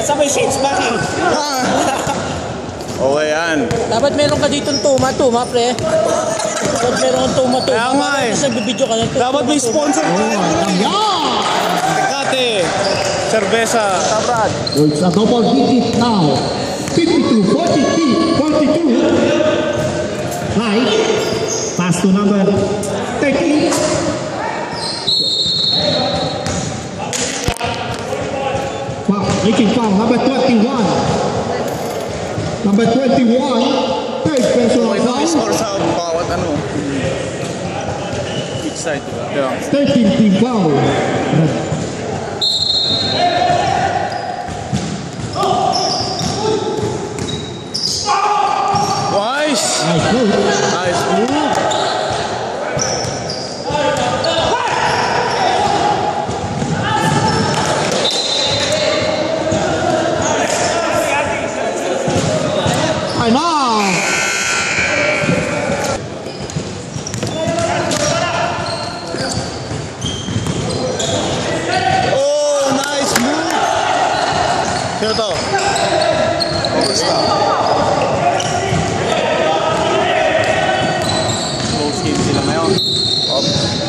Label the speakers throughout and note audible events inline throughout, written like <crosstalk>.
Speaker 1: Nasa may shades bakit? <laughs>
Speaker 2: Okay yan.
Speaker 3: Dapat meron ka dito tuma, tuma, pre. Dapat meron kang tuma, tuma.
Speaker 2: Kaya nga eh.
Speaker 3: Sa bibidyo ka na. tu-
Speaker 2: Dapat may
Speaker 3: tuma, tuma.
Speaker 2: sponsor tayo.
Speaker 4: Yeah!
Speaker 2: Tecate. Cerveza. Tabrad.
Speaker 4: It's a double digit now. 52, 43, 42. High. Pass to number 13. Making foul. Number 21. Number 21. Third personal
Speaker 2: Ito
Speaker 4: foul.
Speaker 2: score sa bawat ano. Each side, diba? Yeah.
Speaker 4: 13 team foul.
Speaker 2: Nice.
Speaker 4: Nice move.
Speaker 2: Nice move.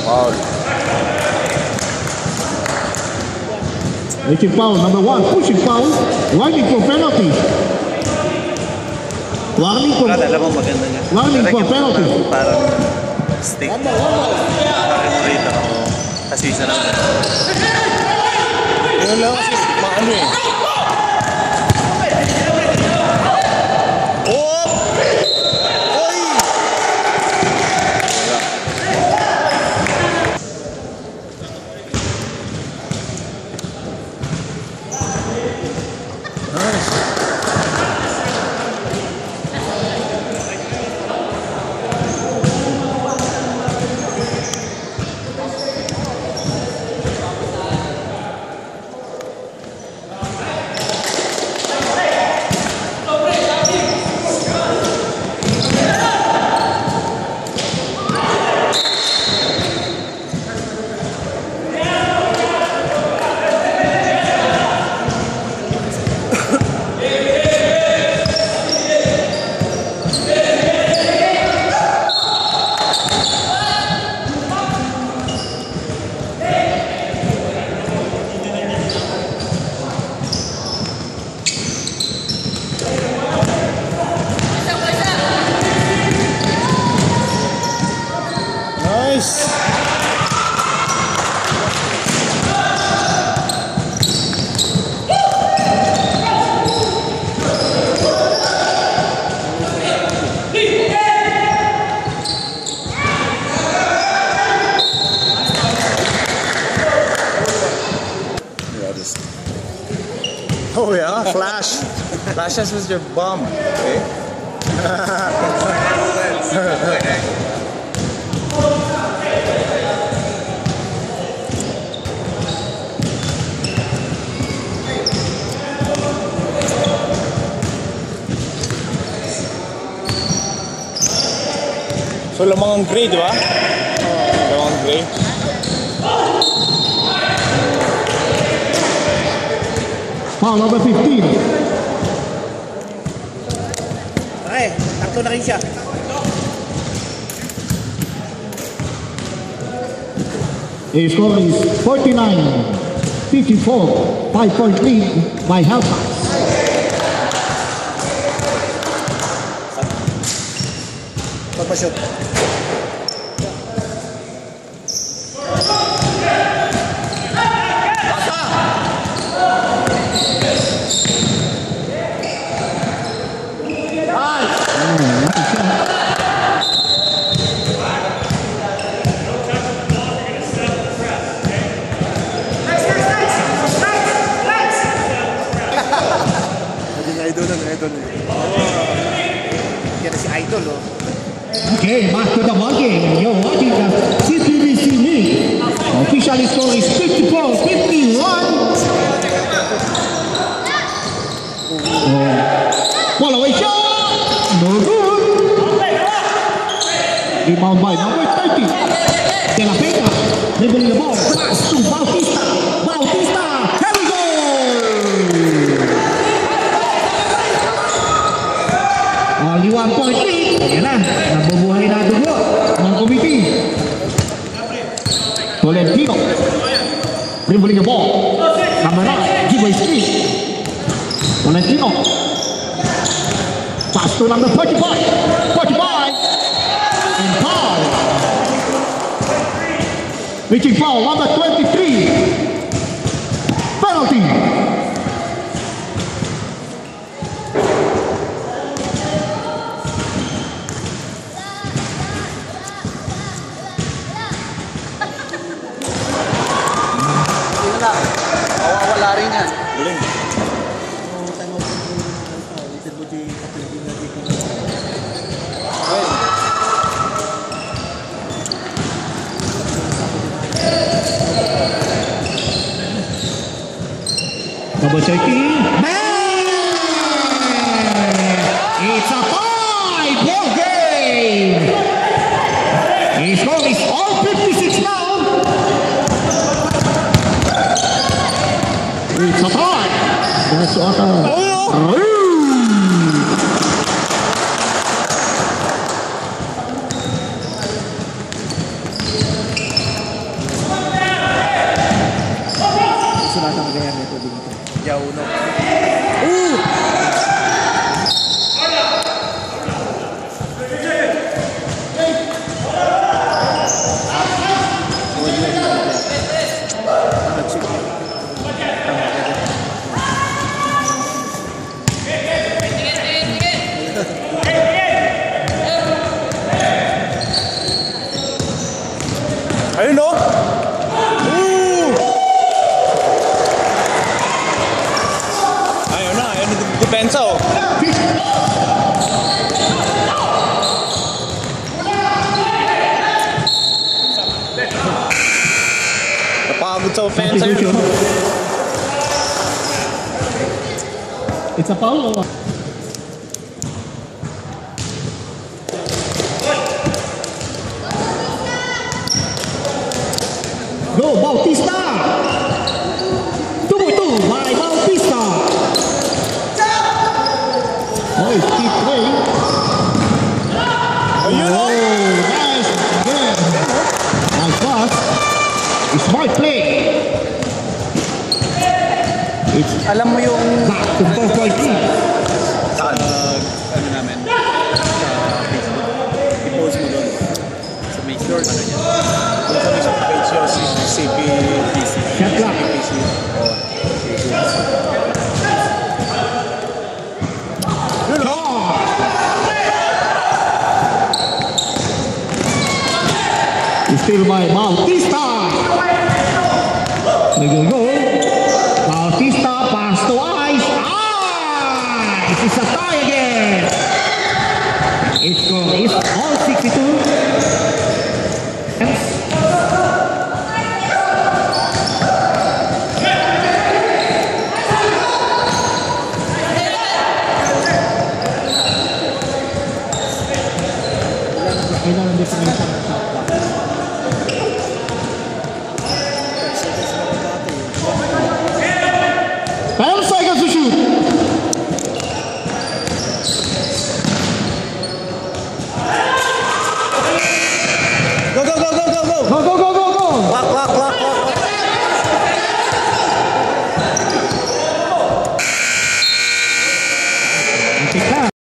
Speaker 2: Foul.
Speaker 4: Making foul. Number one. Pushing foul. Warning for penalty. Warning for. Warning for penalty.
Speaker 2: Parang, parang steak. Parang rate ako. Kasi isa lang. Yun lang kasi maano eh. Flashes with your bum. Okay. So lamang ang gray, di ba? Lamang ang gray.
Speaker 4: foul number 15.
Speaker 1: Na rin siya.
Speaker 4: The score is 49 54. 5 point lead by Hellfire.
Speaker 1: Pagpa-shoot. Idol na, idol niya. Yan si Idol, oh.
Speaker 4: Okay, back to the ball game. You're watching the CPBC League. Official score is 54 51. Ball away shot. No good. Rebound by number 30. De La Vega. Dribbling the ball. Pass to Bautista. Bautista. berapa poin Yalah Nombor buah ni dah tunggu Dengan komiti. Boleh tidur Dribbling the ball Sama nak Give Boleh tidur Pass to number 35 And foul Reaching foul number 23 Penalty.
Speaker 3: Yan.
Speaker 2: Galing.
Speaker 4: Double checking.
Speaker 1: Jauh no.
Speaker 2: Toronto fans
Speaker 4: anthem. It's a Paolo.
Speaker 3: Alam mo yung...
Speaker 2: Saan? Uh, ano namin? Sa Facebook. I-post mo doon. Sa so, make sure ano niya. Wala kami sa page yung CPPC.
Speaker 4: Shut up!
Speaker 2: CPPC.
Speaker 4: Still my Bautista, Pasto Ice, Ice! Isa tayo!